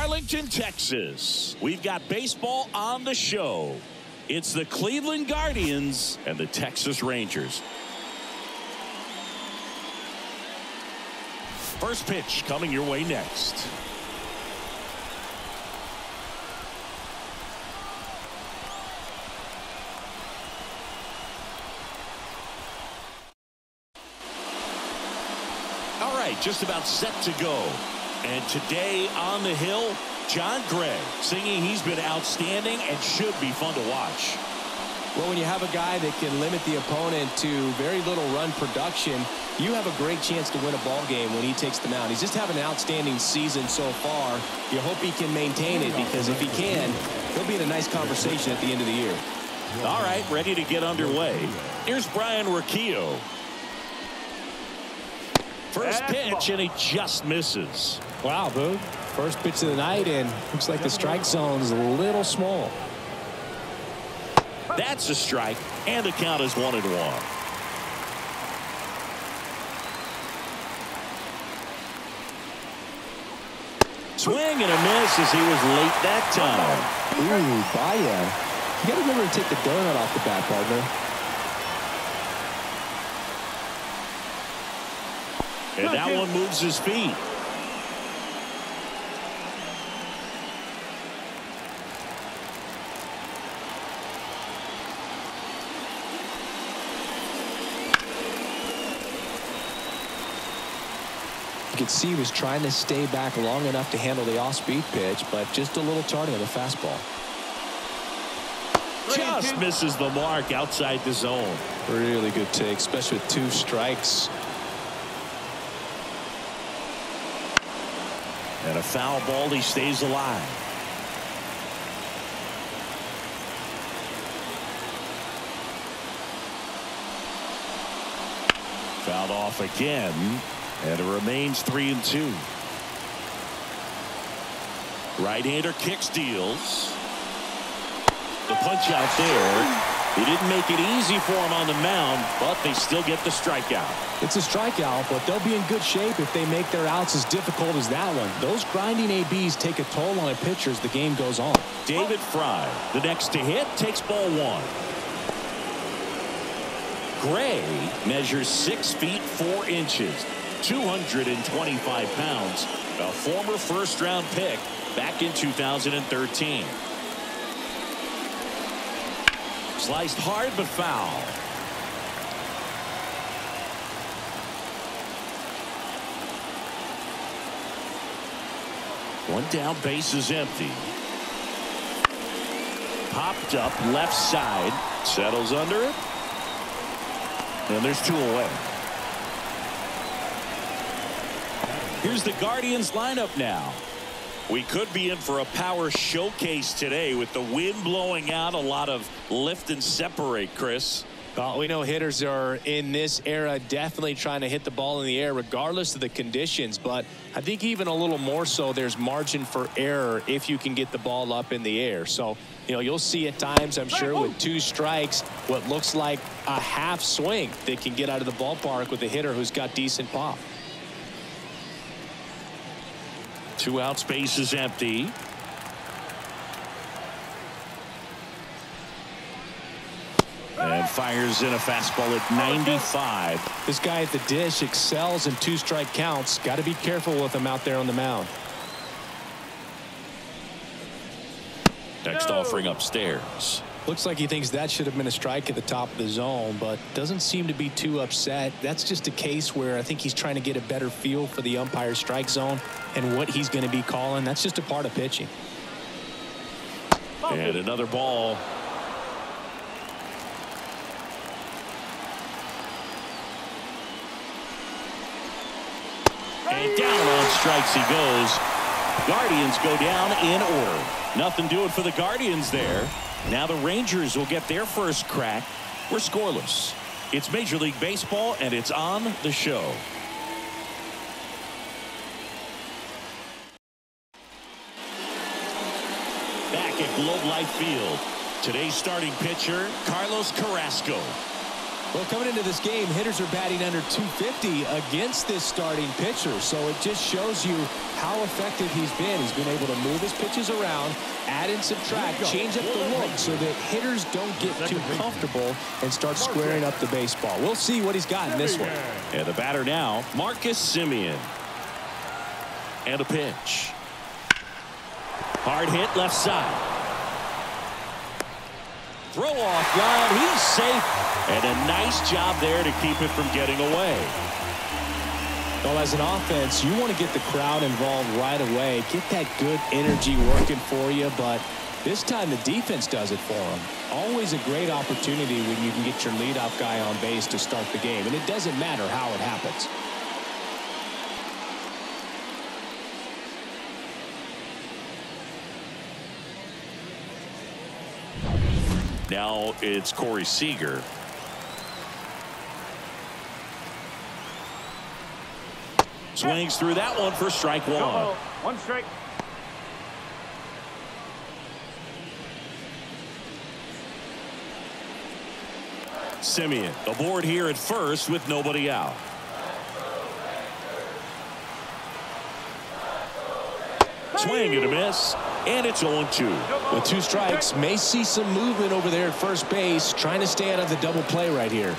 Arlington, Texas, we've got baseball on the show. It's the Cleveland Guardians and the Texas Rangers. First pitch coming your way next. All right, just about set to go. And today on the hill, Jon Gray Singy he's been outstanding and should be fun to watch. Well, when you have a guy that can limit the opponent to very little run production, you have a great chance to win a ball game when he takes them out. He's just having an outstanding season so far. You hope he can maintain it because if he can, he'll be in a nice conversation at the end of the year. All right, ready to get underway. Here's Brayan Rocchio. First pitch, and he just misses. Wow, Boog. First pitch of the night, and looks like the strike zone's a little small. That's a strike, and the count is one and one. Swing and a miss as he was late that time. Ooh, Baez. Uh, you got to remember to take the donut off the bat, partner. And that one moves his feet. See he was trying to stay back long enough to handle the off-speed pitch, but just a little tardy on the fastball. Just misses the mark outside the zone. Really good take, especially with two strikes. And a foul ball, he stays alive. Fouled off again, and it remains three and two. Right-hander kicks deals. The punch out there. He didn't make it easy for him on the mound, but they still get the strikeout. It's a strikeout, but they'll be in good shape if they make their outs as difficult as that one. Those grinding ABs take a toll on a pitcher as the game goes on. David Fry, the next to hit, takes ball one. Gray measures six feet four inches, 225 pounds, a former first round pick back in 2013. Sliced hard but foul. One down base is empty. Popped up left side. Settles under it. And there's two away. Here's the Guardians lineup now. We could be in for a power showcase today with the wind blowing out a lot of lift and separate Chris. Well, we know hitters are in this era definitely trying to hit the ball in the air regardless of the conditions but I think even a little more so there's margin for error if you can get the ball up in the air so you know you'll see at times I'm sure with two strikes what looks like a half swing that can get out of the ballpark with a hitter who's got decent pop. Two out space is empty. And fires in a fastball at 95. This guy at the dish excels in two strike counts. Got to be careful with him out there on the mound. Next offering upstairs. Looks like he thinks that should have been a strike at the top of the zone, but doesn't seem to be too upset. That's just a case where I think he's trying to get a better feel for the umpire's strike zone and what he's going to be calling. That's just a part of pitching. And another ball. And down on strikes he goes. Guardians go down in order. Nothing doing for the Guardians there. Now the Rangers will get their first crack. We're scoreless. It's Major League Baseball, and it's on the show. Back at Globe Life Field, today's starting pitcher, Carlos Carrasco. Well, coming into this game, hitters are batting under 250 against this starting pitcher. So it just shows you how effective he's been. He's been able to move his pitches around, add and subtract, change up the look so that hitters don't get too comfortable and start squaring up the baseball. We'll see what he's got in this one. And the batter now, Marcus Semien. And a pitch. Hard hit left side. Throw off line. He's safe. And a nice job there to keep it from getting away. Well, as an offense, you want to get the crowd involved right away. Get that good energy working for you. But this time the defense does it for them. Always a great opportunity when you can get your leadoff guy on base to start the game. And it doesn't matter how it happens. Now it's Corey Seager. Swings through that one for strike one. One strike. Semien aboard here at first with nobody out. Swing and a miss. And it's 0-2. With two strikes, may see some movement over there at first base, trying to stay out of the double play right here.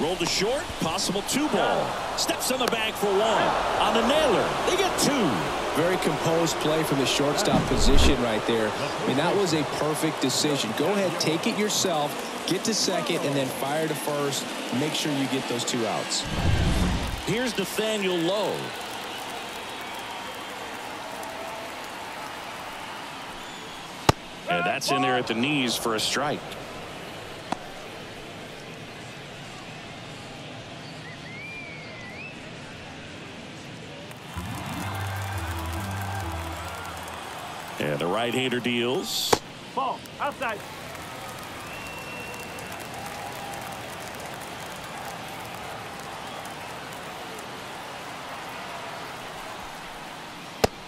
Rolled to short, possible two ball. Steps on the bag for one. On the Naylor, they get two. Very composed play from the shortstop position right there. I mean, that was a perfect decision. Go ahead, take it yourself, get to second, and then fire to first. Make sure you get those two outs. Here's Nathaniel Lowe. And that's in there at the knees for a strike. And the right-hander deals. Ball outside.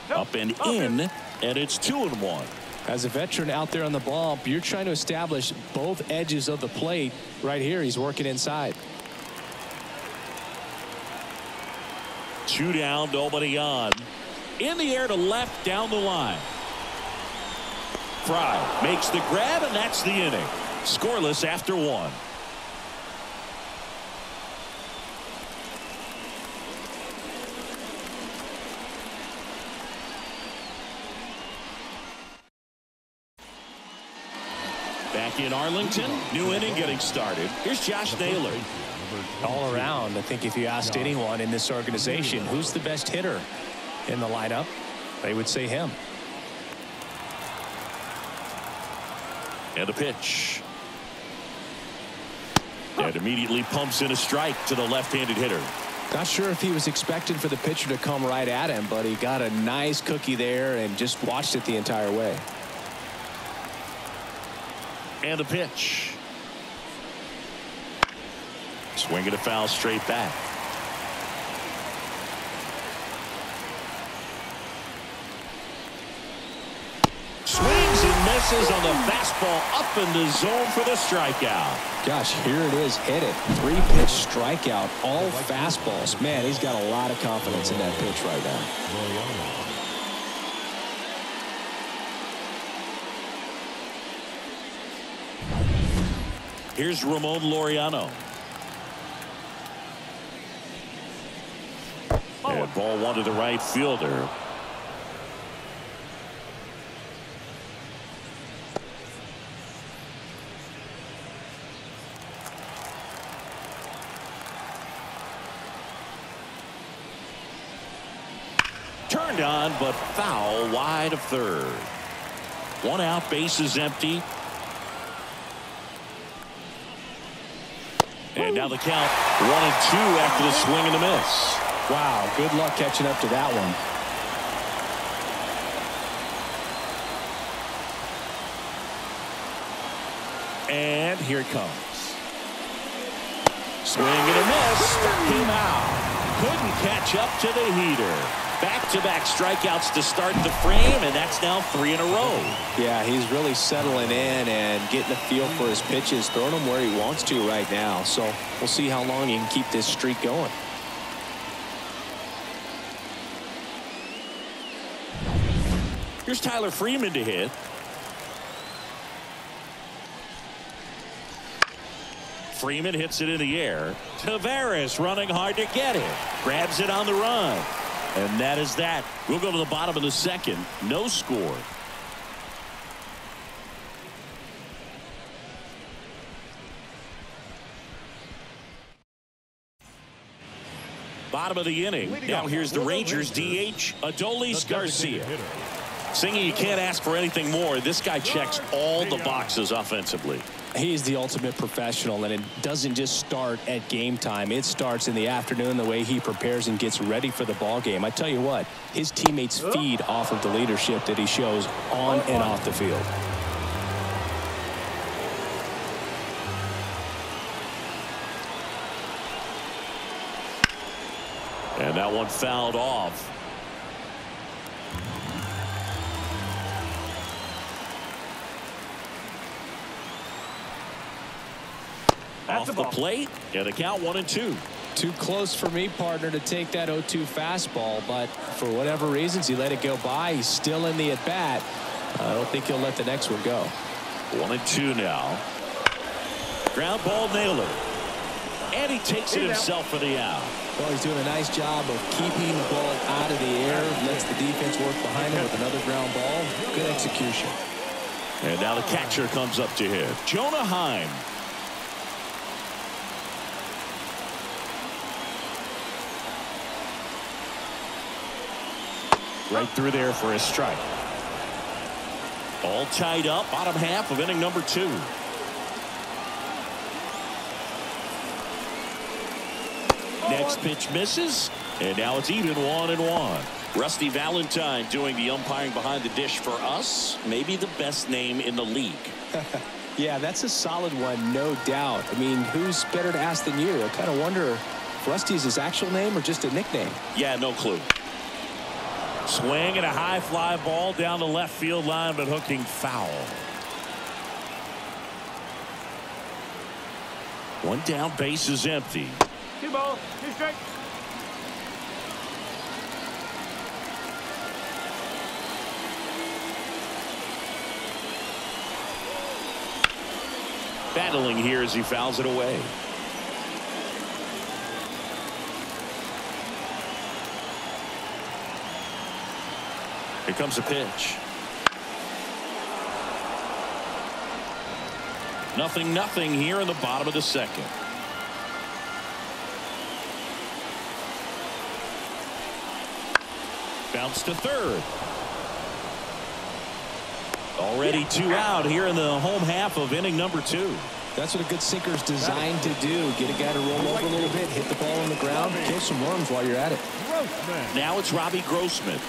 Up and in, and it's two and one. As a veteran out there on the bump, you're trying to establish both edges of the plate. Right here, he's working inside. Two down, nobody on. In the air to left, down the line. Fry makes the grab, and that's the inning. Scoreless after one. Back in Arlington, new inning getting started. Here's Josh Naylor. All around, I think if you asked anyone in this organization who's the best hitter in the lineup, they would say him. And a pitch. And immediately pumps in a strike to the left-handed hitter. Not sure if he was expecting for the pitcher to come right at him, but he got a nice cookie there and just watched it the entire way. And a pitch. Swing Swinging a foul straight back. Swings and misses on the fastball up in the zone for the strikeout. Gosh, here it is, hit it. Three pitch strikeout, all fastballs. Man, he's got a lot of confidence in that pitch right now. Here's Ramon Laureano. And ball one to the right fielder. Turned on, but foul wide of third. One out, base is empty. And now the count one and two after the swing and the miss. Wow, good luck catching up to that one. And here it comes. Swing and a miss. Him out. Couldn't catch up to the heater. Back-to-back strikeouts to start the frame, and that's now three in a row. Yeah, he's really settling in and getting a feel for his pitches, throwing them where he wants to right now. So we'll see how long he can keep this streak going. Here's Tyler Freeman to hit. Freeman hits it in the air. Taveras running hard to get it. Grabs it on the run. And that is that. We'll go to the bottom of the second. No score. Bottom of the inning. Now here's the Rangers DH, Adolis Garcia. Singy, you can't ask for anything more. This guy checks all the boxes offensively. He's the ultimate professional, and it doesn't just start at game time. It starts in the afternoon, the way he prepares and gets ready for the ball game. I tell you what, his teammates oh. feed off of the leadership that he shows on and off the field. And that one fouled off. Off the plate, and the count one and two. Too close for me, partner, to take that 0-2 fastball, but for whatever reasons, he let it go by. He's still in the at-bat. I don't think he'll let the next one go. One and two now. Ground ball Naylor. And he takes it himself for the out. Well, he's doing a nice job of keeping the ball out of the air, lets the defense work behind him with another ground ball. Good execution. And now the catcher comes up to him. Jonah Heim. Right through there for a strike. All tied up, bottom half of inning number two. Next pitch misses, and now it's even one and one. Rusty Valentine doing the umpiring behind the dish for us. Maybe the best name in the league. yeah, that's a solid one, no doubt. I mean, who's better to ask than you? I kind of wonder if Rusty is his actual name or just a nickname. Yeah, no clue. Swing and a high fly ball down the left field line, but hooking foul. One down, base is empty. Two balls, two strikes. Battling here as he fouls it away. Here comes a pitch. Nothing, nothing here in the bottom of the second. Bounce to third. Already two out here in the home half of inning number two. That's what a good sinker is designed to do. Get a guy to roll over a little bit, hit the ball on the ground, kill some worms while you're at it. Now it's Robbie Grossman.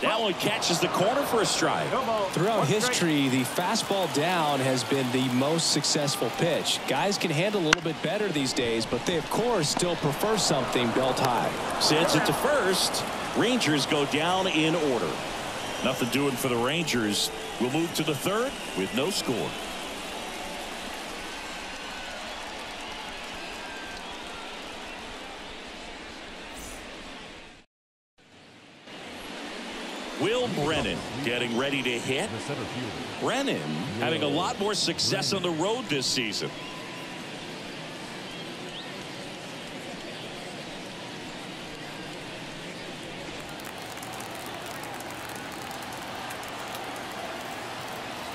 That one catches the corner for a strike. Throughout history, the fastball down has been the most successful pitch. Guys can handle a little bit better these days, but they, of course, still prefer something belt high. Sends it to first. Rangers go down in order. Nothing doing for the Rangers. We'll move to the third with no score. Will Brennan getting ready to hit. Brennan having a lot more success on the road this season.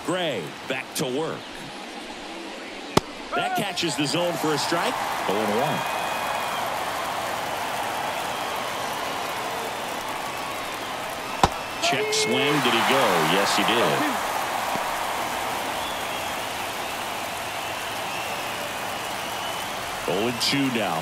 Gray back to work. That catches the zone for a strike. 0 Check swing. Did he go? Yes, he did. And 2 now.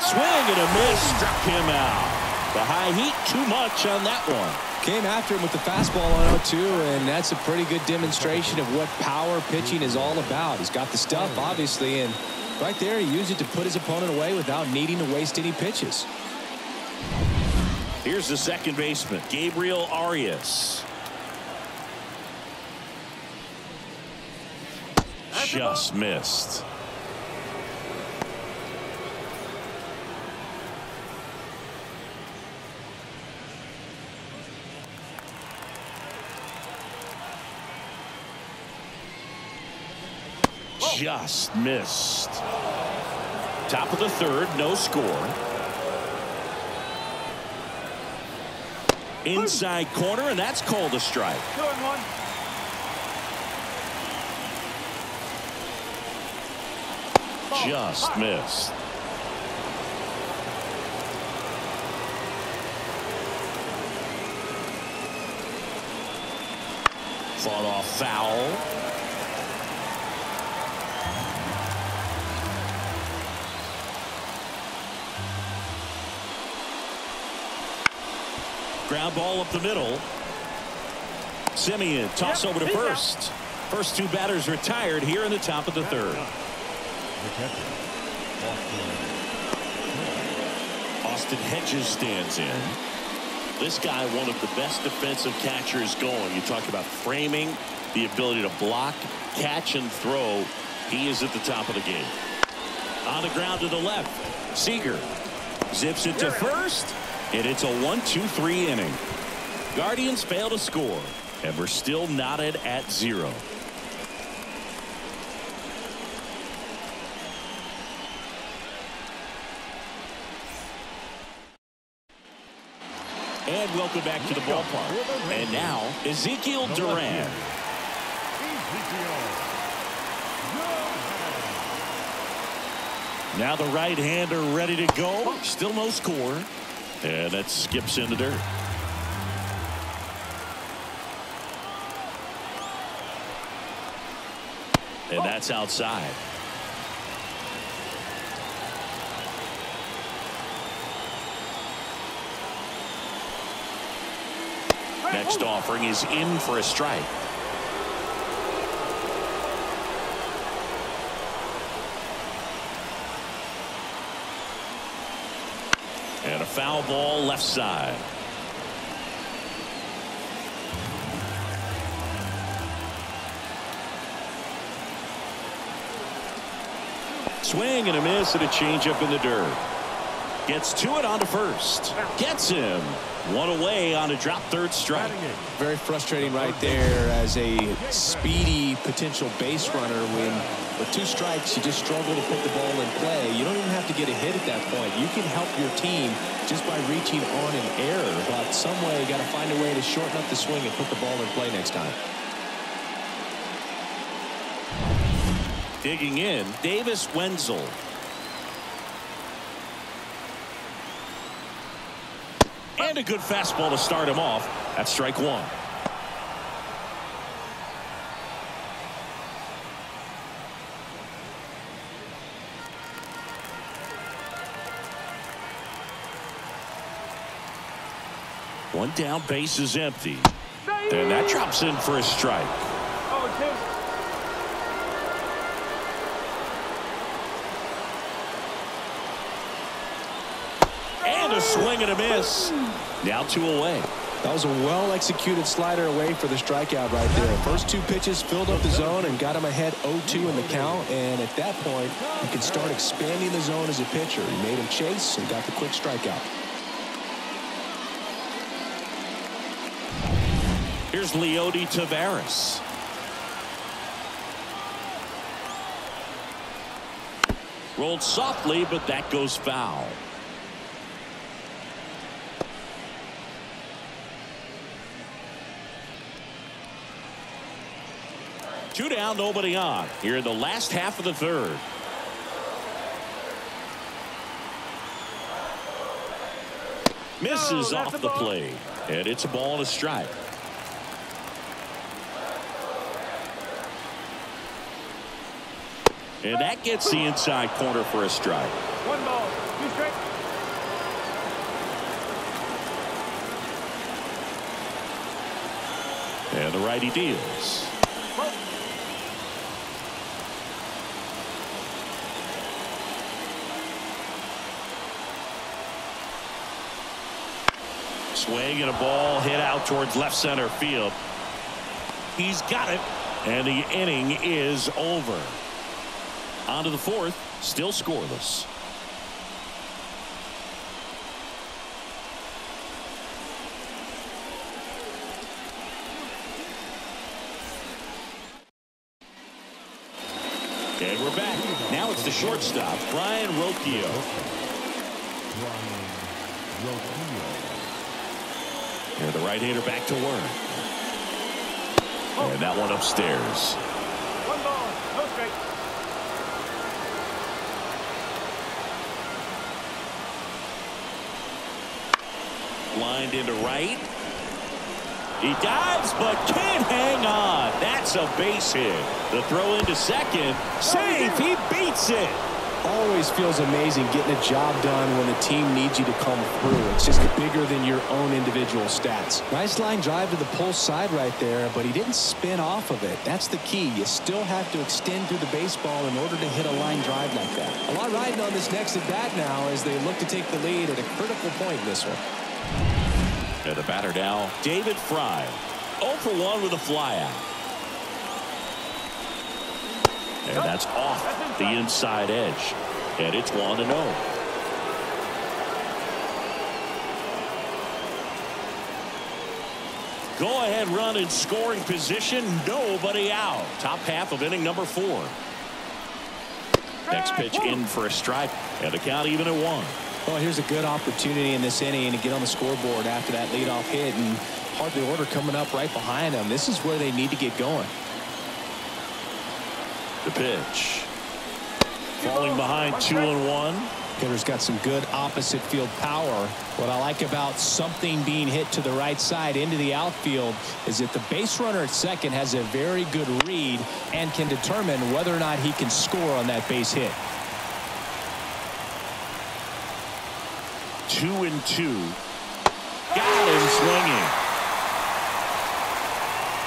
Swing and a miss struck him out. The high heat too much on that one. Came after him with the fastball on 0-2, and that's a pretty good demonstration of what power pitching is all about. He's got the stuff, obviously, and right there he used it to put his opponent away without needing to waste any pitches. Here's the second baseman, Gabriel Arias. Just missed. Just missed. Top of the third, no score. Inside corner, and that's called a strike. Two and one. Just oh, missed. Fought off foul. Ground ball up the middle. Semien toss Yep, over to he's out. first. First two batters retired here in the top of the third. Austin Hedges stands in. This guy, one of the best defensive catchers going. You talk about framing, the ability to block, catch, and throw. He is at the top of the game. On the ground to the left. Seager zips it to first, and it's a one-two-three inning. Guardians fail to score, and we're still knotted at zero. And welcome back to the ballpark. And now, Ezekiel Duran. Now the right-hander ready to go. Still no score. And that skips in the dirt. And that's outside. Next offering is in for a strike. Foul ball left side. Swing and a miss and a changeup in the dirt. Gets to it on to first. Gets him. One away on a drop third strike. Very frustrating right there as a speedy potential base runner when with two strikes you just struggle to put the ball in play. You don't even have to get a hit at that point. You can help your team just by reaching on an error. But some way you got to find a way to shorten up the swing and put the ball in play next time. Digging in, Davis Wendzel. And a good fastball to start him off. That's strike one. One down, base is empty. And that drops in for a strike. Swing and a miss. Now two away. That was a well-executed slider away for the strikeout right there. First two pitches filled up the zone and got him ahead 0-2 in the count. And at that point, you can start expanding the zone as a pitcher. He made him chase and got the quick strikeout. Here's Leody Taveras. Rolled softly, but that goes foul. Two down, nobody on. Here in the last half of the third. Misses No, off that's the ball. plate. And it's a ball and a strike. And that gets the inside corner for a strike. One ball. Two strikes. And the righty deals. Swing and a ball hit out towards left center field. He's got it. And the inning is over. On to the fourth. Still scoreless. And we're back. Now it's the shortstop, Brayan Rocchio. And the right-hander back to work. And that one upstairs. One ball, no strike. Lined into right. He dives but can't hang on. That's a base hit. The throw into second. Oh, Safe. He beats it. Always feels amazing getting a job done when the team needs you to come through. It's just bigger than your own individual stats. Nice line drive to the pull side right there, but he didn't spin off of it. That's the key. You still have to extend through the baseball in order to hit a line drive like that. A lot riding on this next at bat now as they look to take the lead at a critical point in this one. And the batter now, David Fry. 0 for 1 with a flyout. And that's off the inside edge. And it's 1 0. Go ahead run in scoring position. Nobody out. Top half of inning number four. Next pitch in for a strike. And the count even at one. Well, here's a good opportunity in this inning to get on the scoreboard after that leadoff hit and hardly order coming up right behind them. This is where they need to get going. The pitch. Falling behind two and one. Hitter's got some good opposite field power. What I like about something being hit to the right side into the outfield is that the base runner at second has a very good read and can determine whether or not he can score on that base hit. Two and two. Got him swinging.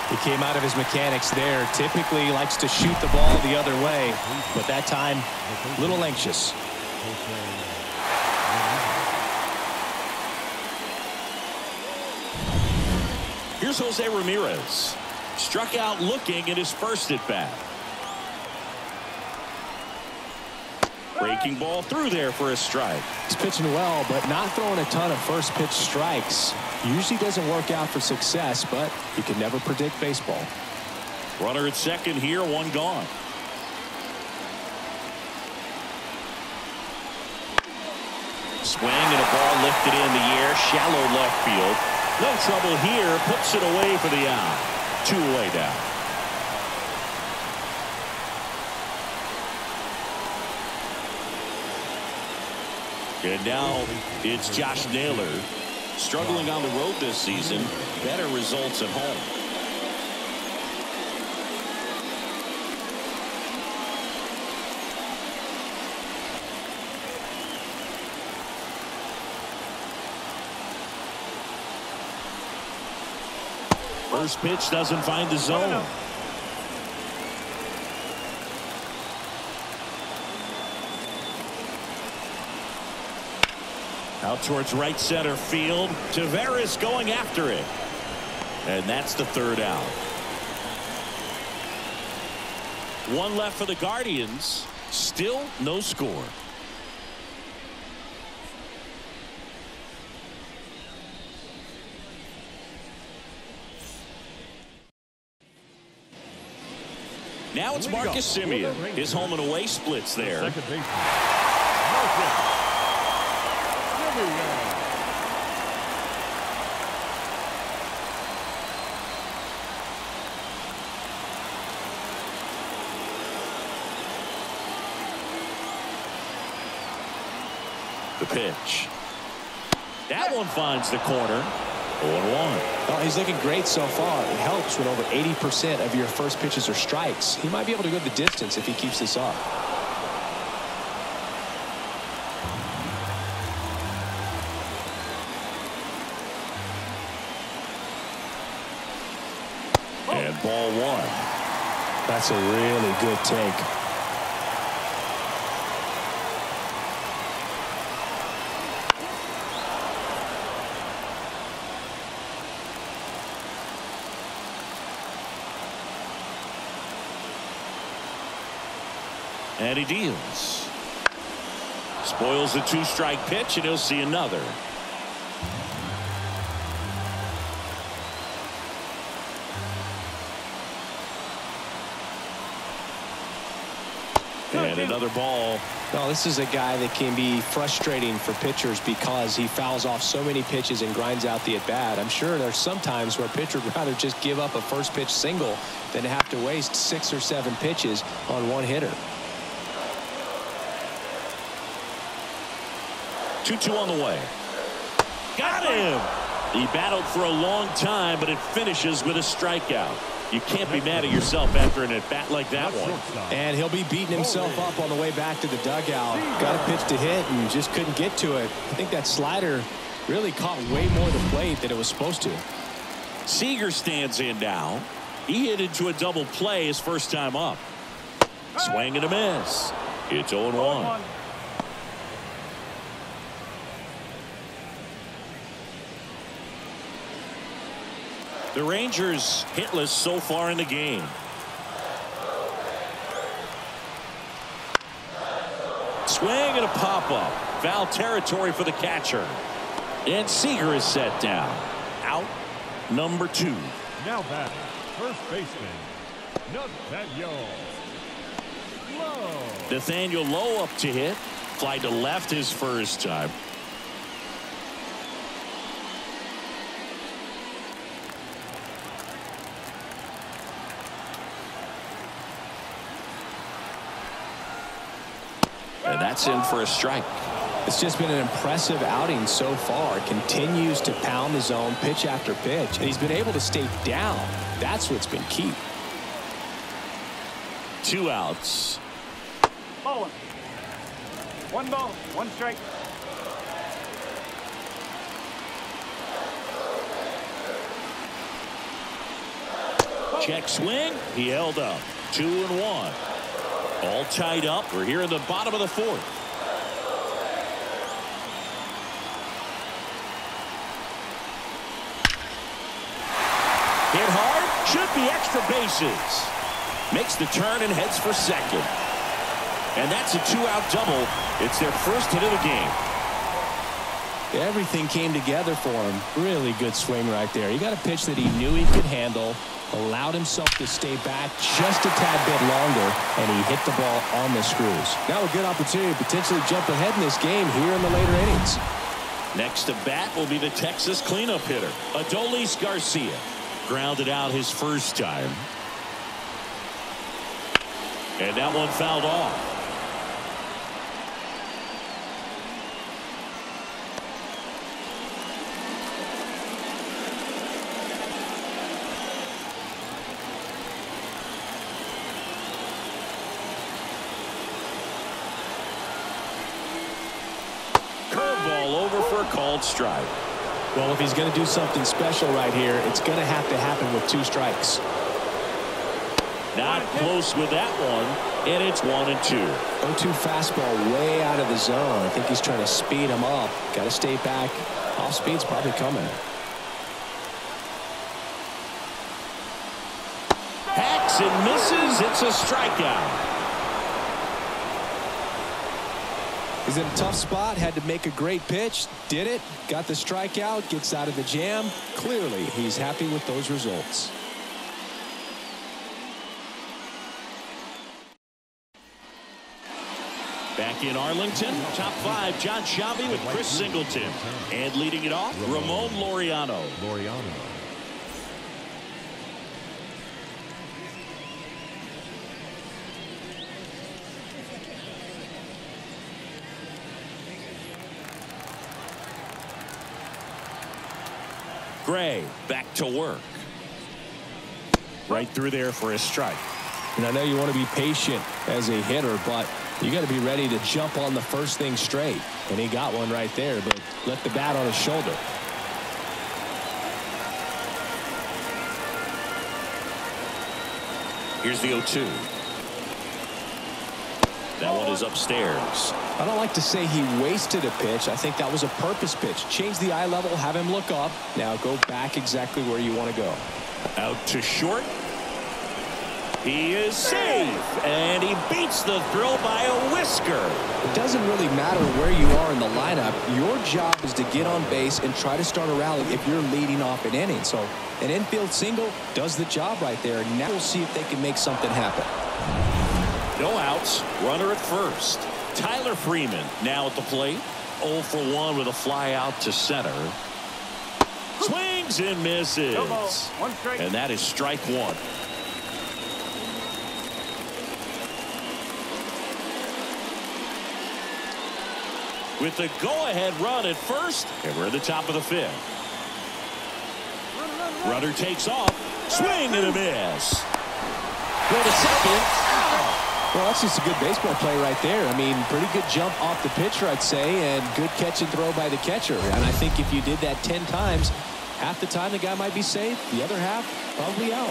He came out of his mechanics there. Typically likes to shoot the ball the other way, but that time a little anxious. Here's Jose Ramirez. Struck out looking at his first at bat. Breaking ball through there for a strike. He's pitching well, but not throwing a ton of first pitch strikes. Usually doesn't work out for success, but you can never predict baseball. Runner at second here, one gone. Swing and a ball lifted in the air, shallow left field. No trouble here, puts it away for the out. Two away down. And now it's Josh Naylor struggling on the road this season. Better results at home. First pitch doesn't find the zone. Out towards right center field. Taveras going after it. And that's the third out. One left for the Guardians. Still no score. Now it's Marcus Semien. His home and away splits there. Second baseman. Marcus Semien. The pitch. That one finds the corner. 0 1. Well, he's looking great so far. It helps when over 80% of your first pitches are strikes. He might be able to go the distance if he keeps this up. And ball one. That's a really good take. And he deals. Spoils the two-strike pitch, and he'll see another. And another ball. Well, this is a guy that can be frustrating for pitchers because he fouls off so many pitches and grinds out the at-bat. I'm sure there's some times where a pitcher would rather just give up a first pitch single than have to waste six or seven pitches on one hitter. 2-2 on the way. Got him! He battled for a long time, but it finishes with a strikeout. You can't be mad at yourself after an at-bat like that one. And he'll be beating himself up on the way back to the dugout. Got a pitch to hit and just couldn't get to it. I think that slider really caught way more of the plate than it was supposed to. Seager stands in now. He hit into a double play his first time up. Swing and a miss. It's 0-1. The Rangers hitless so far in the game. Swing and a pop-up. Foul territory for the catcher. And Seager is set down. Out number two. Now back, first baseman, Nathaniel Lowe. Nathaniel Lowe up to hit. Fly to left his first time. That's in for a strike. It's just been an impressive outing so far. Continues to pound the zone pitch after pitch. And he's been able to stay down. That's what's been key. Two outs. One. One ball, one strike. Check swing. He held up. Two and one. All tied up. We're here in the bottom of the fourth. Hit hard. Should be extra bases. Makes the turn and heads for second. And that's a two-out double. It's their first hit of the game. Everything came together for him. Really good swing right there. He got a pitch that he knew he could handle, allowed himself to stay back just a tad bit longer, and he hit the ball on the screws. Now a good opportunity to potentially jump ahead in this game here in the later innings. Next to bat will be the Texas cleanup hitter, Adolis Garcia. Grounded out his first time. And that one fouled off. Curveball over for a called strike. Well, if he's going to do something special right here, it's going to have to happen with two strikes. Not close with that one, and it's one and two. 0-2 fastball way out of the zone. I think he's trying to speed him up. Got to stay back. Off speed's probably coming. Hacks and misses. It's a strikeout. He's in a tough spot. Had to make a great pitch. Did it. Got the strikeout. Gets out of the jam. Clearly, he's happy with those results. Back in Arlington, top five, Jon Sciambi with Chris Singleton. And leading it off, Ramon Laureano. Laureano. Gray back to work. Right through there for a strike. And I know you want to be patient as a hitter, but you got to be ready to jump on the first thing straight. And he got one right there, but left the bat on his shoulder. Here's the 0-2. That one is upstairs. I don't like to say he wasted a pitch. I think that was a purpose pitch. Change the eye level, have him look up. Now go back exactly where you want to go. Out to short. He is safe, and he beats the throw by a whisker. It doesn't really matter where you are in the lineup. Your job is to get on base and try to start a rally if you're leading off an inning. So an infield single does the job right there. Now we'll see if they can make something happen. No outs. Runner at first. Tyler Freeman now at the plate. 0 for 1 with a fly out to center. Swings and misses. And that is strike one. With the go-ahead run at first, and we're at the top of the fifth. Runner takes off. Swing and a miss. Go to second. Well, that's just a good baseball play right there. I mean, pretty good jump off the pitcher, I'd say, and good catch and throw by the catcher. And I think if you did that 10 times, half the time the guy might be safe. The other half, probably out.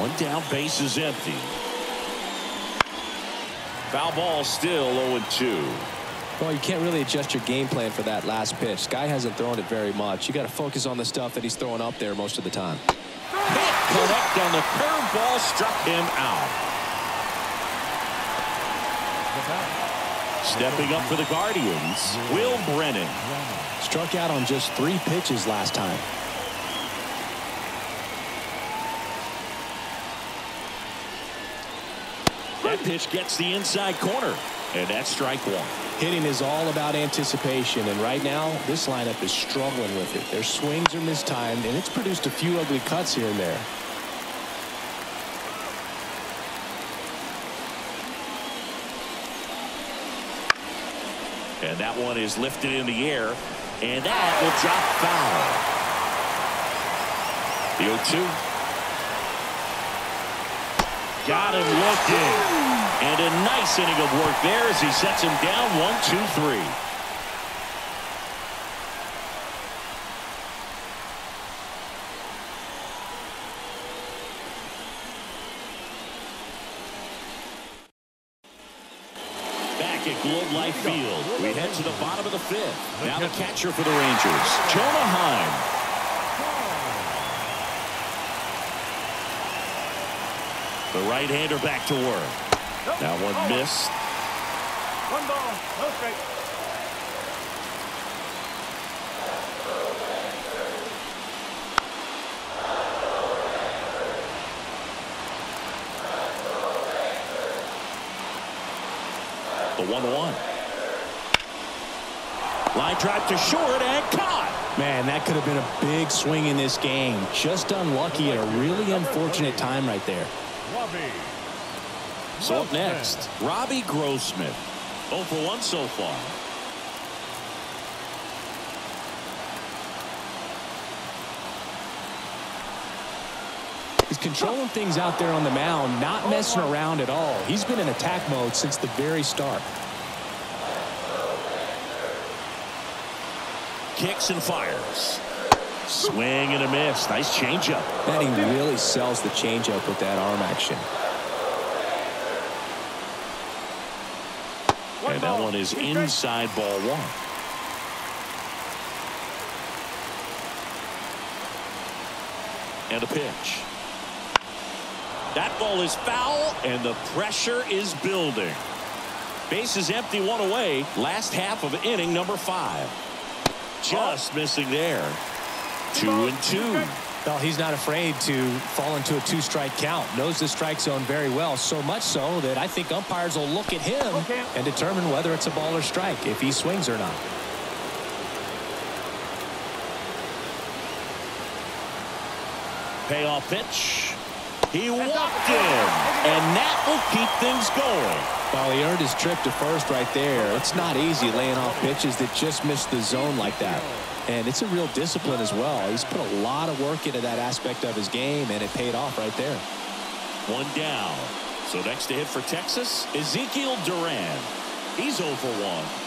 One down, base is empty. Foul ball still 0-2. Well, you can't really adjust your game plan for that last pitch. Guy hasn't thrown it very much. You got to focus on the stuff that he's throwing up there most of the time. Can't connect on the curveball, struck him out. Stepping up for the Guardians, Will Brennan. Struck out on just three pitches last time. That pitch gets the inside corner, and that's strike one. Hitting is all about anticipation, and right now, this lineup is struggling with it. Their swings are mistimed, and it's produced a few ugly cuts here and there. And that one is lifted in the air, and that will drop foul. The 0-2. Got him looking. And a nice inning of work there as he sets him down one, two, three. Back at Globe Life Field, we head to the bottom of the fifth. Now the catcher for the Rangers, Jonah Heim. The right-hander back to work. That one oh. missed. One ball, no strike. The 1-1. Line drive to short and caught. Man, that could have been a big swing in this game. Just unlucky at a really unfortunate time right there. Robbie. So up next, Robbie Grossman. 0 for 1 so far. He's controlling things out there on the mound, not messing around at all. He's been in attack mode since the very start. Kicks and fires. Swing and a miss. Nice changeup. Man, he really sells the changeup with that arm action. And that one is inside ball one. And a pitch. That ball is foul, and the pressure is building. Base is empty, one away. Last half of inning number five. Just missing there. Two and two. Well, he's not afraid to fall into a two-strike count. Knows the strike zone very well, so much so that I think umpires will look at him and determine whether it's a ball or strike, if he swings or not. Payoff pitch. He walked in, and that will keep things going. Well, he earned his trip to first right there. It's not easy laying off pitches that just miss the zone like that. And it's a real discipline as well. He's put a lot of work into that aspect of his game, and it paid off right there. One down. So next to hit for Texas, Ezekiel Duran. He's over 1.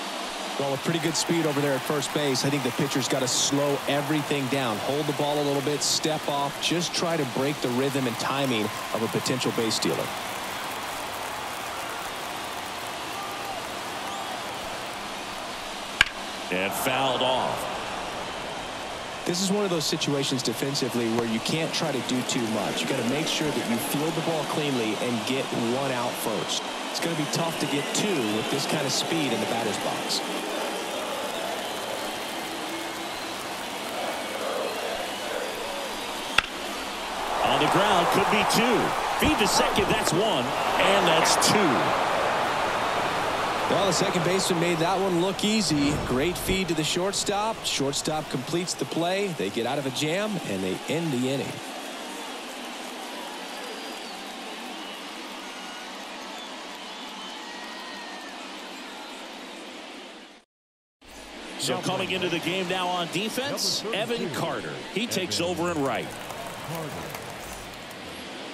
Well, with pretty good speed over there at first base, I think the pitcher's got to slow everything down. Hold the ball a little bit, step off, just try to break the rhythm and timing of a potential base stealer. And fouled off. This is one of those situations defensively where you can't try to do too much. You got to make sure that you field the ball cleanly and get one out first. It's going to be tough to get two with this kind of speed in the batter's box. On the ground could be two. Feed to second, that's one. And that's two. Well, the second baseman made that one look easy. Great feed to the shortstop. Shortstop completes the play. They get out of a jam, and they end the inning. So coming into the game now on defense, Evan Carter. He takes over in right.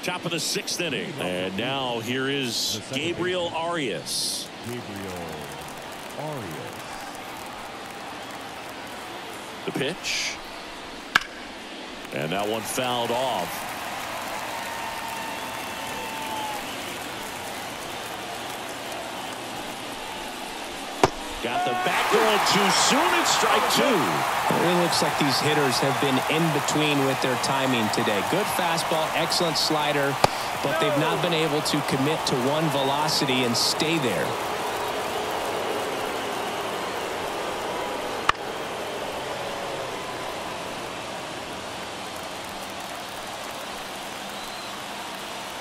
Top of the sixth inning. And now here is Gabriel Arias. Gabriel Arias. The pitch. And that one fouled off. Got the back going too soon. It's strike two. It looks like these hitters have been in between with their timing today. Good fastball, excellent slider, but they've not been able to commit to one velocity and stay there.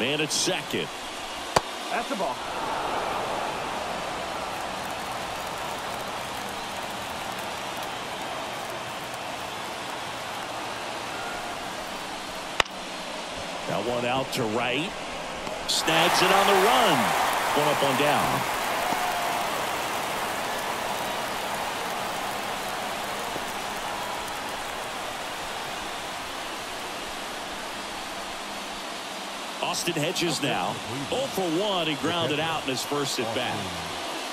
Man at second. That's the ball. That one out to right. Snags it on the run. One up, one down. Austin Hedges now. 0 for 1 he grounded out in his first at bat.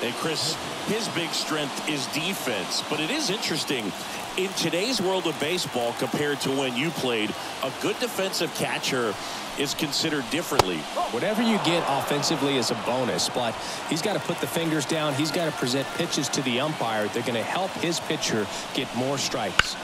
And Chris his big strength is defense but it is interesting. In today's world of baseball compared to when you played a good defensive catcher is considered differently. Whatever you get offensively is a bonus but he's got to put the fingers down. He's got to present pitches to the umpire. They're going to help his pitcher get more strikes.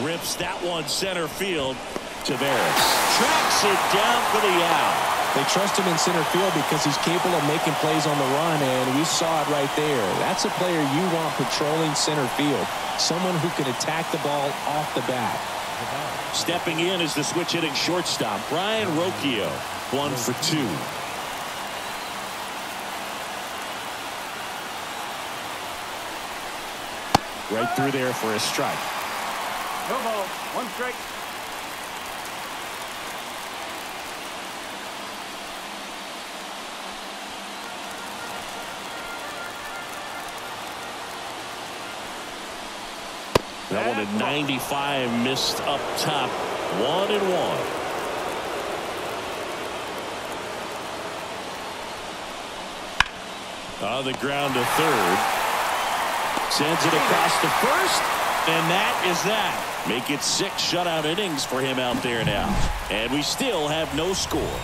Rips that one center field Taveras tracks it down for the out. They trust him in center field because he's capable of making plays on the run, and we saw it right there. That's a player you want patrolling center field, someone who can attack the ball off the bat. Stepping in is the switch hitting shortstop, Brayan Rocchio, one for two. Right through there for a strike. No ball, one strike. That one at 95 missed up top. One and one. On the ground to third. Sends it across to first. And that is that. Make it six shutout innings for him out there now. And we still have no score.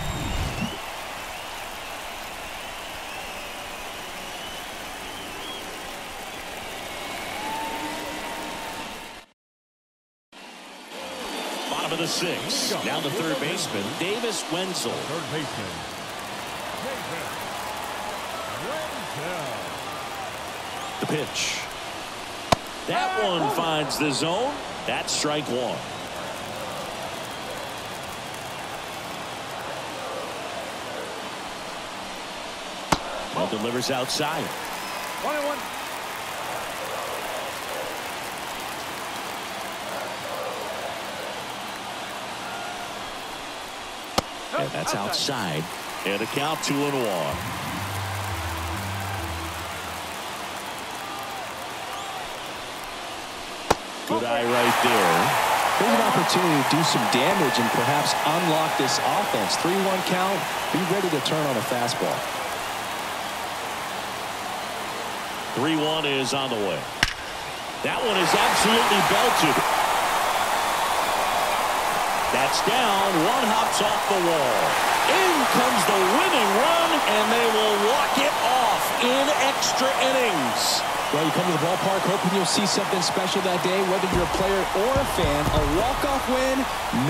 Bottom of the six. Now the third baseman, Davis Wendzel. Third baseman. The pitch. That one finds the zone. That's strike one. Well, delivers outside. One and one. That's outside. And a count two and one. Good eye right there. There's an opportunity to do some damage and perhaps unlock this offense. 3-1 count. Be ready to turn on a fastball. 3-1 is on the way. That one is absolutely belted. Down. One hops off the wall. In comes the winning run, and they will walk it off in extra innings. Well, you come to the ballpark hoping you'll see something special that day, whether you're a player or a fan. A walk-off win,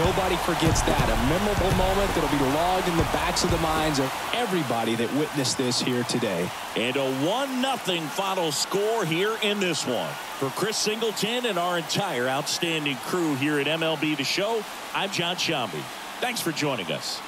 nobody forgets that. A memorable moment that'll be logged in the backs of the minds of everybody that witnessed this here today. And a 1-0 final score here in this one. For Chris Singleton and our entire outstanding crew here at MLB The Show, I'm Jon Sciambi. Thanks for joining us.